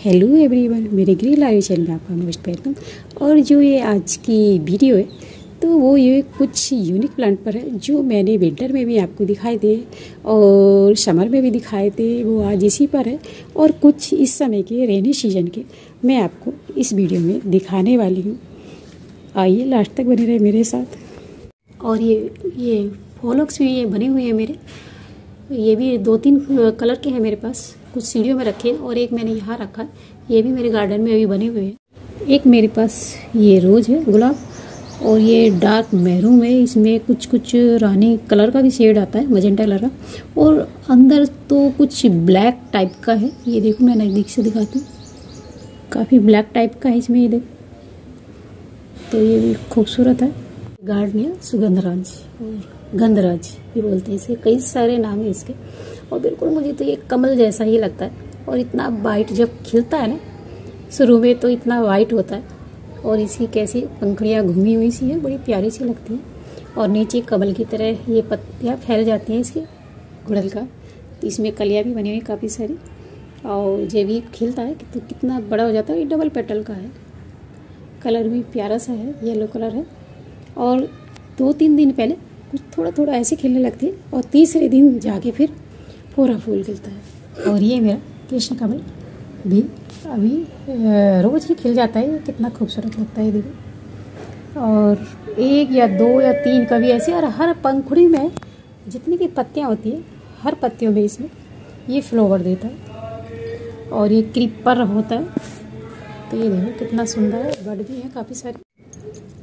Hello everyone मेरे ग्री live channel में आपका मोस्ट वेलकम और जो ये आज की वीडियो है तो वो ये कुछ यूनिक प्लांट पर है, जो मैंने विंटर में भी आपको दिखाए थे और समर में भी दिखाए थे, वो आज इसी पर है। और कुछ इस समय के रेनी सीज़न के मैं आपको इस वीडियो में दिखाने वाली हूँ। आइए लास्ट तक बने रहे मेरे साथ। और ये ये फॉलोक्स भी ये बने हुए हैं मेरे। ये भी दो तीन कलर के हैं मेरे पास। कुछ सीढ़ियों में रखे और एक मैंने यहाँ रखा। ये भी मेरे गार्डन में अभी बने हुए हैं। एक मेरे पास ये रोज़ है, गुलाब, और ये डार्क मैरून है। इसमें कुछ कुछ रानी कलर का भी शेड आता है, मजेंटा कलर का। और अंदर तो कुछ ब्लैक टाइप का है। ये देखो, मैं नज़दीक से दिखाती हूँ। काफ़ी ब्लैक टाइप का है इसमें, ये देखो। तो ये भी खूबसूरत है। गार्डनिया सुगंधराज, और गंधराज भी बोलते हैं इसे। कई सारे नाम है इसके। और बिल्कुल मुझे तो ये कमल जैसा ही लगता है। और इतना वाइट जब खिलता है ना, शुरू में तो इतना वाइट होता है। और इसकी कैसी पंखड़ियाँ घूमी हुई सी है, बड़ी प्यारी सी लगती हैं। और नीचे कमल की तरह ये पत्तियाँ फैल जाती हैं इसकी गुड़ल का। तो इसमें कलियाँ भी बनी हुई काफ़ी सारी। और जब भी खिलता है तो कितना बड़ा हो जाता है, ये डबल पेटल का है। कलर भी प्यारा सा है येलो कलर है। और दो तीन दिन पहले कुछ थोड़ा थोड़ा ऐसे खिलने लगती है और तीसरे दिन जाके फिर पूरा फूल खिलता है। और ये मेरा कृष्ण कमल भी, अभी रोज़ ही खिल जाता है। कितना खूबसूरत लगता है देखो और एक या दो या तीन कभी ऐसे, और हर पंखुड़ी में जितनी भी पत्तियाँ होती है, हर पत्तियों में इसमें ये फ्लोवर देता है। और ये क्रीपर होता है। तो ये देखो कितना सुंदर है बर्ड भी है, काफ़ी सारे।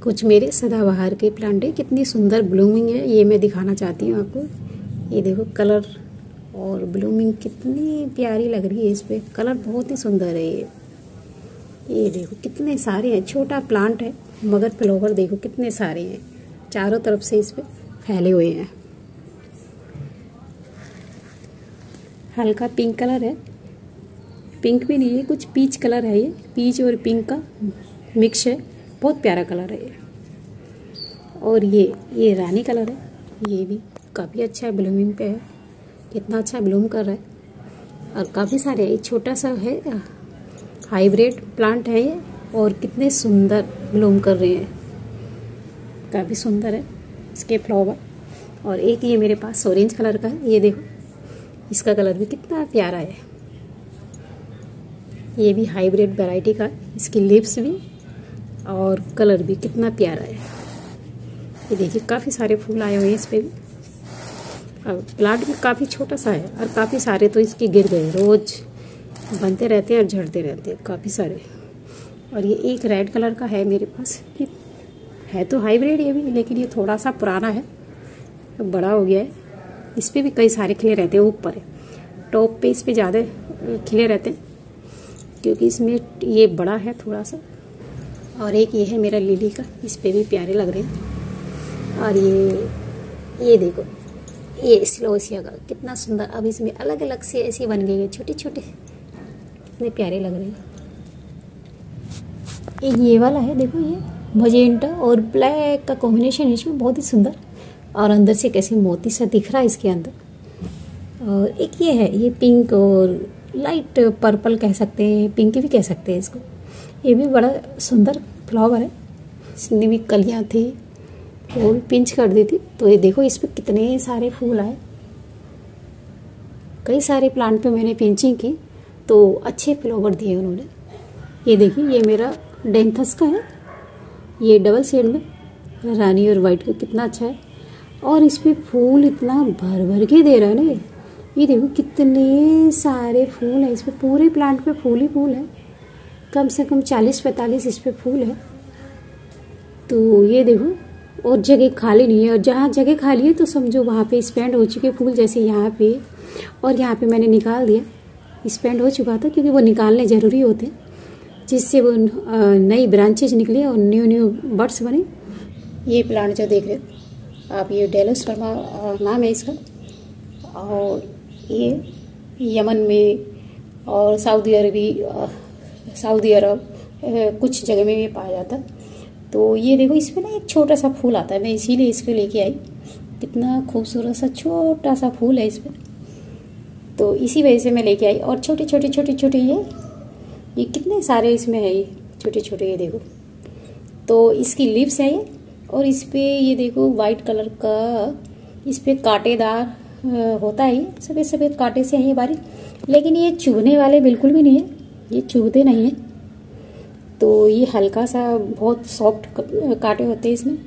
कुछ मेरे सदाबहार के प्लांट है कितनी सुंदर ब्लूमिंग है, ये मैं दिखाना चाहती हूँ आपको। ये देखो कलर और ब्लूमिंग कितनी प्यारी लग रही है इस पर कलर बहुत ही सुंदर है ये। ये देखो, कितने सारे हैं। छोटा प्लांट है, मगर फ्लोवर देखो, कितने सारे हैं। चारों तरफ़ से इस पर फैले हुए हैं। हल्का पिंक कलर है। पिंक भी नहीं है कुछ पीच कलर है ये। पीच और पिंक का मिक्स है। बहुत प्यारा कलर है ये। और ये ये रानी कलर है। ये भी काफ़ी अच्छा है ब्लूमिंग पे है। कितना अच्छा ब्लूम कर रहा है। और काफ़ी सारे, ये छोटा सा है हाइब्रिड प्लांट है ये, और कितने सुंदर ब्लूम कर रहे हैं। काफ़ी सुंदर है, इसके फ्लावर और एक ये मेरे पास ऑरेंज कलर का है, ये देखो, इसका कलर भी कितना प्यारा है। ये भी हाइब्रिड वैरायटी का इसकी लिप्स भी, और कलर भी कितना प्यारा है। ये देखिए, काफ़ी सारे फूल आए हुए हैं इस पर भी। प्लांट भी काफ़ी छोटा सा है और काफ़ी सारे तो इसके गिर गए रोज़ बनते रहते हैं और झड़ते रहते हैं, काफ़ी सारे। और ये एक रेड कलर का है मेरे पास। ये है तो हाइब्रिड ये भी, लेकिन ये थोड़ा सा पुराना है, बड़ा हो गया है। इस पर भी कई सारे खिले रहते हैं, ऊपर टॉप पे इस पर ज़्यादा खिले रहते हैं, क्योंकि इसमें ये बड़ा है थोड़ा सा। और एक ये है मेरा लिली का, इस पर भी प्यारे लग रहे हैं। और ये ये देखो। ये स्लोसिया का कितना सुंदर। अब इसमें अलग अलग से ऐसे बन गए हैं छोटे छोटे कितने प्यारे लग रहे हैं। एक ये वाला है, देखो ये। मजेंटा और ब्लैक का कॉम्बिनेशन इसमें बहुत ही सुंदर। और अंदर से कैसे मोती सा दिख रहा है इसके अंदर। और एक ये है, ये पिंक और लाइट पर्पल कह सकते हैं पिंक भी कह सकते हैं इसको। ये भी बड़ा सुंदर फ्लावर है। इसमें भी कलियाँ थी। भी पिंच कर दी थी। तो ये देखो, इस पर कितने सारे फूल आए। कई सारे प्लांट पे मैंने पिंचिंग की तो अच्छे फ्लावर दिए उन्होंने। ये देखिए, ये मेरा डेंथस का है। ये डबल शेड में, रानी और वाइट का कितना अच्छा है। और इस पर फूल इतना भर भर के दे रहा है ना ये। देखो, कितने सारे फूल हैं। इस पर पूरे प्लांट पे फूल ही फूल है। कम से कम चालीस पैंतालीस इस पर फूल है। तो ये देखो और जगह खाली नहीं है और जहाँ जगह खाली है तो समझो वहाँ पे स्पेंड हो चुके फूल जैसे यहाँ पे। और यहाँ पे मैंने निकाल दिया। स्पेंड हो चुका था क्योंकि वो निकालने ज़रूरी होते जिससे वो नई ब्रांचेज निकले और न्यू न्यू बर्ड्स बने। ये प्लांट जो देख रहे हो, आप ये डेलोस वर्मा नाम है इसका। और ये यमन में और सऊदी अरबी सऊदी अरब कुछ जगह में भी पाया जाता। तो ये देखो, इसमें ना एक छोटा सा फूल आता है, मैं इसीलिए इसको लेके आई। कितना खूबसूरत सा छोटा सा फूल है इसमें। तो इसी वजह से मैं लेके आई। और छोटे छोटे छोटे छोटे ये ये कितने सारे इसमें है ये, छोटे छोटे ये देखो। तो इसकी लिप्स है ये, और इस पर ये देखो, वाइट कलर का इस पर कांटेदार होता है ये, सफ़ेद सफ़ेद कांटे से है ये बारीक लेकिन ये चुभने वाले बिल्कुल भी नहीं है, ये चुभते नहीं है। तो ये हल्का सा बहुत सॉफ्ट कांटे होते हैं इसमें।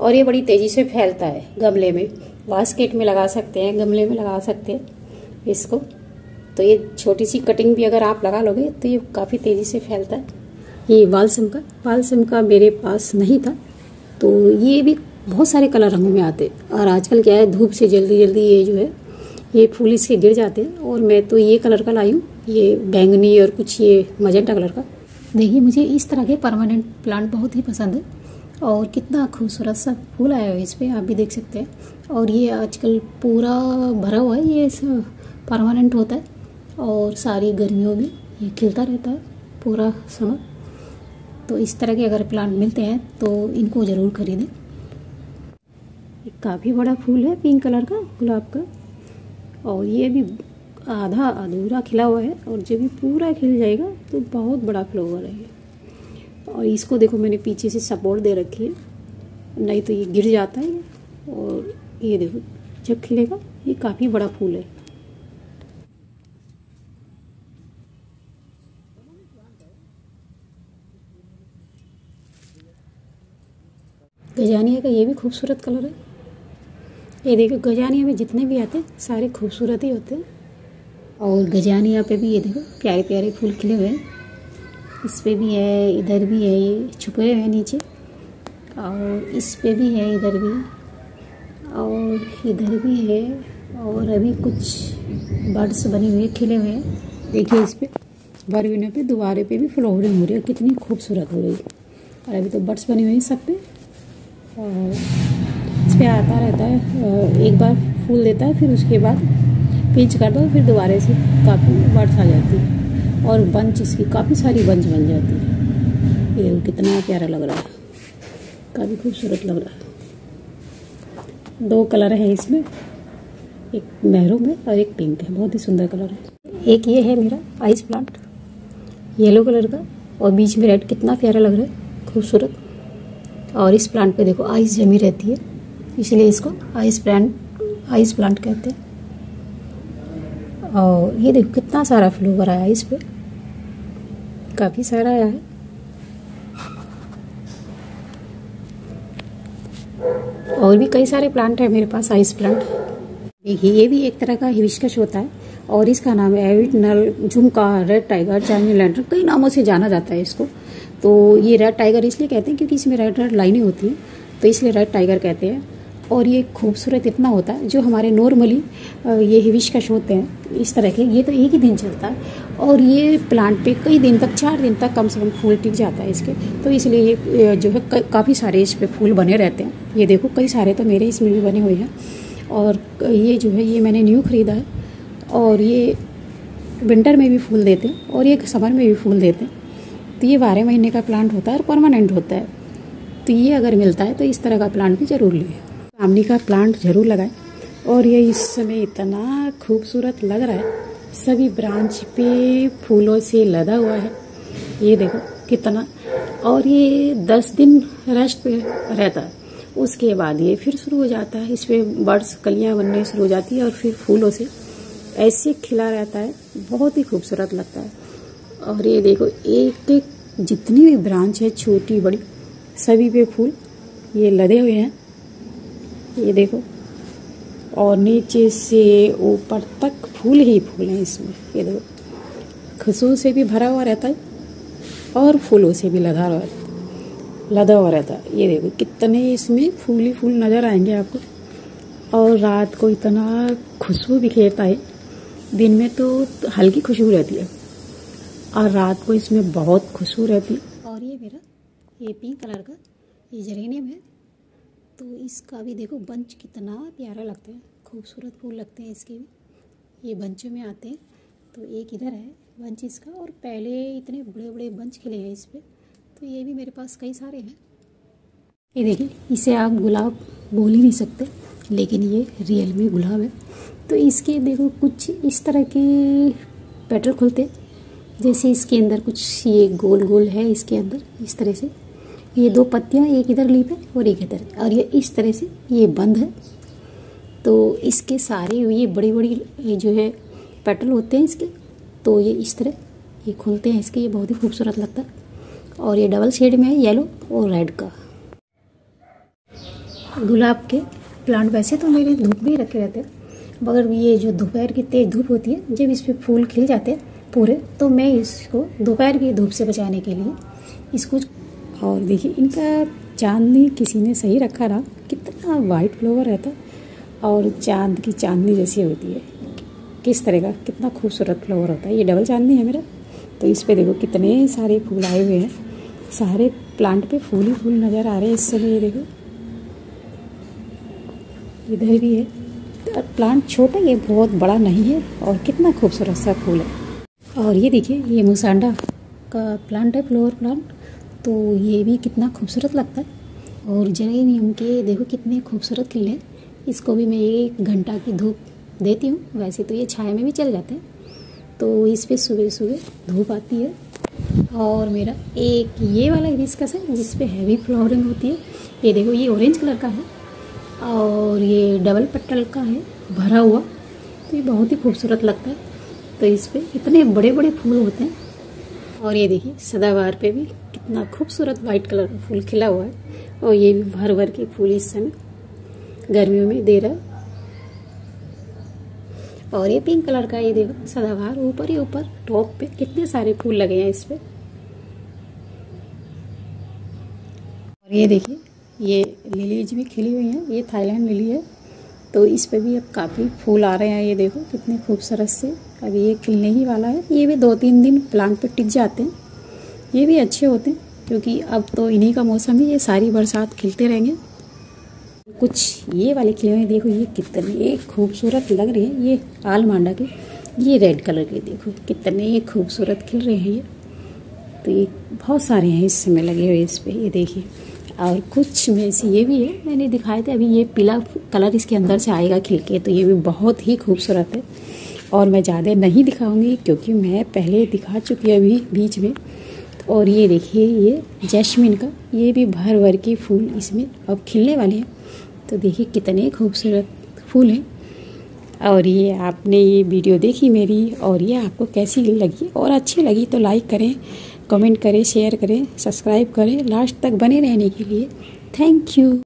और ये बड़ी तेज़ी से फैलता है गमले में। बास्केट में लगा सकते हैं, गमले में लगा सकते हैं इसको। तो ये छोटी सी कटिंग भी अगर आप लगा लोगे तो ये काफ़ी तेज़ी से फैलता है। ये बालसम का बालसम का मेरे पास नहीं था। तो ये भी बहुत सारे कलर रंगों में आते और आजकल क्या है, धूप से जल्दी जल्दी ये जो है, ये फूल इसके गिर जाते हैं। और मैं तो ये कलर का लाई हूँ। ये बैंगनी और कुछ ये मजेंटा कलर का। देखिए, मुझे इस तरह के परमानेंट प्लांट बहुत ही पसंद है। और कितना खूबसूरत सा फूल आया है इस पर आप भी देख सकते हैं। और ये आजकल पूरा भरा हुआ है, ये परमानेंट होता है। और सारी गर्मियों में ये खिलता रहता है पूरा समय तो इस तरह के अगर प्लांट मिलते हैं तो इनको ज़रूर खरीदें। काफ़ी बड़ा फूल है पिंक कलर का, गुलाब का। और ये भी आधा अधूरा खिला हुआ है और जब ये पूरा खिल जाएगा तो बहुत बड़ा फ्लोवर है ये। और इसको देखो मैंने पीछे से सपोर्ट दे रखी है। नहीं तो ये गिर जाता है और ये देखो, जब खिलेगा, ये काफ़ी बड़ा फूल है। गजानिया का ये भी खूबसूरत कलर है। ये देखो, गजानिया में जितने भी आते हैं, सारे खूबसूरत ही होते हैं। और गजानिया पे भी ये देखो, प्यारे प्यारे फूल खिले हुए हैं। इस पे भी है, इधर भी है, ये छुपे हुए हैं नीचे। और इस पे भी है, इधर भी। और इधर भी है, और अभी कुछ बर्ड्स बने हुए खिले हुए हैं। देखिए इस पर बरवीनों पे दोबारे पे भी फ्लोरिंग हो रही है। कितनी खूबसूरत हो रही है। और अभी तो बर्ड्स बने हुए हैं सब पे। और इस पर आता रहता है एक बार फूल देता है, फिर उसके बाद पिंच कर दो, फिर दोबारा से काफ़ी बर्ड्स आ जाती है। और बंच इसकी काफ़ी सारी बंच बन जाती है। ये कितना प्यारा लग रहा है। काफ़ी खूबसूरत लग रहा है। दो कलर है इसमें, एक महरून है और एक पिंक है। बहुत ही सुंदर कलर है। एक ये है मेरा आइस प्लांट, येलो कलर का। और बीच में रेड कितना प्यारा लग रहा है, खूबसूरत। और इस प्लांट पे देखो, आइस जमी रहती है। इसलिए इसको आइस प्लांट आइस प्लांट कहते हैं। और ये देखो, कितना सारा फ्लोवर आया इस पे। काफ़ी सारा आया है। और भी कई सारे प्लांट है मेरे पास आइस प्लांट देखिए, ये भी एक तरह का हिविस्कस होता है और इसका नाम है एविट नल, झुमका रेड टाइगर चाइनी लैंडर कई नामों से जाना जाता है इसको। तो ये रेड टाइगर इसलिए कहते हैं क्योंकि इसमें रेड रेड लाइनें होती हैं तो इसलिए रेड टाइगर कहते हैं। और ये खूबसूरत इतना होता है जो हमारे नॉर्मली ये हिविशकश होते हैं, इस तरह के, ये तो एक ही दिन चलता है। और ये प्लांट पे कई दिन तक, चार दिन तक कम से कम फूल टिक जाता है इसके। तो इसलिए ये जो है काफ़ी सारे इस पर फूल बने रहते हैं। ये देखो, कई सारे तो मेरे इसमें भी बने हुए हैं। और ये जो है, ये मैंने न्यू ख़रीदा है। और ये विंटर में भी फूल देते हैं और ये समर में भी फूल देते हैं। तो ये बारह महीने का प्लांट होता है और परमानेंट होता है। तो ये अगर मिलता है तो इस तरह का प्लांट भी ज़रूर लें आमनी का प्लांट ज़रूर लगाएँ। और ये इस समय इतना खूबसूरत लग रहा है, सभी ब्रांच पे फूलों से लदा हुआ है। ये देखो कितना, और ये दस दिन रेस्ट पे रहता है। उसके बाद ये फिर शुरू हो जाता है। इस पर बर्ड्स कलियाँ बनने शुरू हो जाती है और फिर फूलों से ऐसे खिला रहता है, बहुत ही खूबसूरत लगता है। और ये देखो, एक एक जितनी भी ब्रांच है, छोटी, बड़ी, सभी पे फूल ये लदे हुए हैं। ये देखो। और नीचे से ऊपर तक फूल ही फूल हैं इसमें। ये देखो। खुशबू से भी भरा हुआ रहता है और फूलों से भी लदा हुआ लदा हुआ रहता है। ये देखो, कितने इसमें फूल ही फूल नज़र आएँगे आपको। और रात को इतना खुशबू बिखेरता है। दिन में तो हल्की खुशबू रहती है। और रात को इसमें बहुत खुशबू रहती है। और ये मेरा, ये पिंक कलर का, ये जरेनियम है। तो इसका भी देखो बंच कितना प्यारा लगता है, खूबसूरत फूल लगते हैं इसके भी। ये बंचों में आते हैं तो एक इधर है बंच इसका और पहले इतने बड़े बड़े बंच खिले हैं इस पर तो ये भी मेरे पास कई सारे हैं। ये देखिए, इसे आप गुलाब बोल ही नहीं सकते, लेकिन ये रियल में गुलाब है। तो इसके देखो कुछ इस तरह के पेटल खुलते जैसे इसके अंदर कुछ ये गोल गोल है इसके अंदर, इस तरह से। ये दो पत्तियाँ, एक इधर लीप है और एक इधर। और ये इस तरह से ये बंद है। तो इसके सारे ये बड़ी बड़ी ये जो है, पेटल होते हैं इसके। तो ये इस तरह, ये खुलते हैं इसके, ये बहुत ही खूबसूरत लगता है। और ये डबल शेड में है, येलो और रेड का। गुलाब के प्लांट वैसे तो मेरे धूप भी रखे रहते हैं, मगर ये जो दोपहर की तेज़ धूप होती है, जब इस पर फूल खिल जाते हैं पूरे तो मैं इसको दोपहर की धूप से बचाने के लिए इसको और देखिए, इनका चांदनी किसी ने सही रखा रहा, कितना वाइट फ्लोवर रहता और चाँद की चांदनी जैसी होती है। किस तरह का, कितना खूबसूरत फ्लोवर होता है। ये डबल चांदनी है मेरा। तो इस पर देखो कितने सारे फूल आए हुए हैं। सारे प्लांट पे फूल ही फूल नज़र आ रहे हैं इस समय, ये देखो। इधर भी है। और प्लांट छोटा ये बहुत बड़ा नहीं है और कितना खूबसूरत सा फूल है। और ये देखिए, ये मुसांडा का प्लांट है फ्लोवर प्लांट तो ये भी कितना खूबसूरत लगता है। और जेरेनियम के देखो कितने खूबसूरत खिले हैं। इसको भी मैं एक घंटा की धूप देती हूँ। वैसे तो ये छाया में भी चल जाते हैं। तो इस पर सुबह सुबह धूप आती है। और मेरा एक ये वाला हिबिस्कस है, जिस पे हैवी फ्लावरिंग होती है। ये देखो, ये ऑरेंज कलर का है। और ये डबल पट्टल का है, भरा हुआ। तो ये बहुत ही खूबसूरत लगता है। तो इस पर इतने बड़े बड़े फूल होते हैं। और ये देखिए, सदाबहार पे भी कितना खूबसूरत वाइट कलर का फूल खिला हुआ है। और ये भी भर भर के फूल इस समय गर्मियों में दे रहा है। और ये पिंक कलर का ये देखो, सदाबहार, ऊपर ही ऊपर टॉप पे कितने सारे फूल लगे हैं इस पर और ये देखिए, ये लिलीज भी खिली हुई हैं, ये थाईलैंड लिली है। तो इस पर भी अब काफ़ी फूल आ रहे हैं, ये देखो, कितने खूबसूरत से। अभी ये खिलने ही वाला है। ये भी दो तीन दिन प्लांट पे टिक जाते हैं। ये भी अच्छे होते हैं, क्योंकि अब तो इन्हीं का मौसम है, ये सारी बरसात खिलते रहेंगे। कुछ ये वाले खिले हुए देखो ये कितने खूबसूरत लग रहे हैं, ये आल मांडा के, ये रेड कलर के, देखो कितने खूबसूरत खिल रहे हैं ये। तो ये बहुत सारे हैं इस समय लगे हुए इस पर ये देखिए। और कुछ में से ये भी है, मैंने दिखाए थे, अभी ये पीला कलर इसके अंदर से आएगा खिल के तो ये भी बहुत ही खूबसूरत है। और मैं ज़्यादा नहीं दिखाऊँगी, क्योंकि मैं पहले दिखा चुकी अभी बीच में। और ये देखिए, ये जैस्मिन का, ये भी भर भर के फूल इसमें अब खिलने वाले हैं। तो देखिए कितने खूबसूरत फूल हैं। और ये आपने ये वीडियो देखी मेरी, और ये आपको कैसी लगी? और अच्छी लगी तो लाइक करें कमेंट करें शेयर करें सब्सक्राइब करें लास्ट तक बने रहने के लिए। Thank you